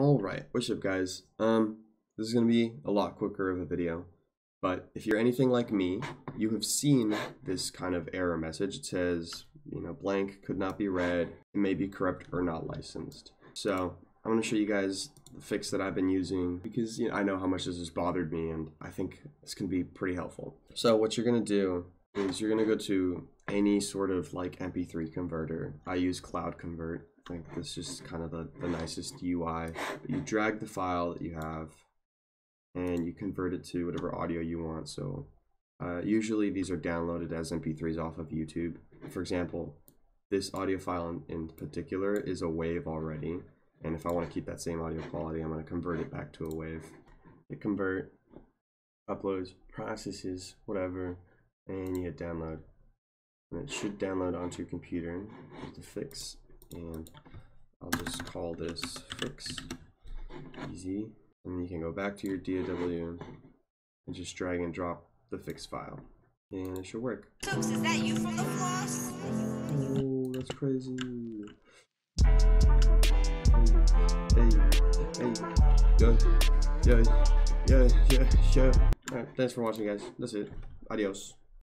Alright, what's up guys? Um, this is to be a lot quicker of a video, but if you're anything like me, you have seen this kind of error message. It says, you know, blank could not be read, it may be corrupt or not licensed. So, I'm to show you guys the fix that I've been using because you know, I know how much this has bothered me and I think this can be pretty helpful. So what you're to do is you're to go to any sort of like MP3 converter. I use Cloud Convert. Think this is just kind of the, the nicest UI. But you drag the file that you have and you convert it to whatever audio you want. So uh, usually these are downloaded as MP3s off of YouTube. For example, this audio file in, in particular is a wave already. And if I want to keep that same audio quality, I'm going to convert it back to a wave. Hit convert, uploads, processes, whatever, and you hit download. And it should download onto your computer. Here's the fix, and I'll just call this fix easy. And then you can go back to your DAW and just drag and drop the fix file. And it should work. Tooks, is that you from the floss? Oh, that's crazy. Hey, hey, yeah, yeah, yeah, yeah, yeah. Alright, thanks for watching, guys. That's it. Adios.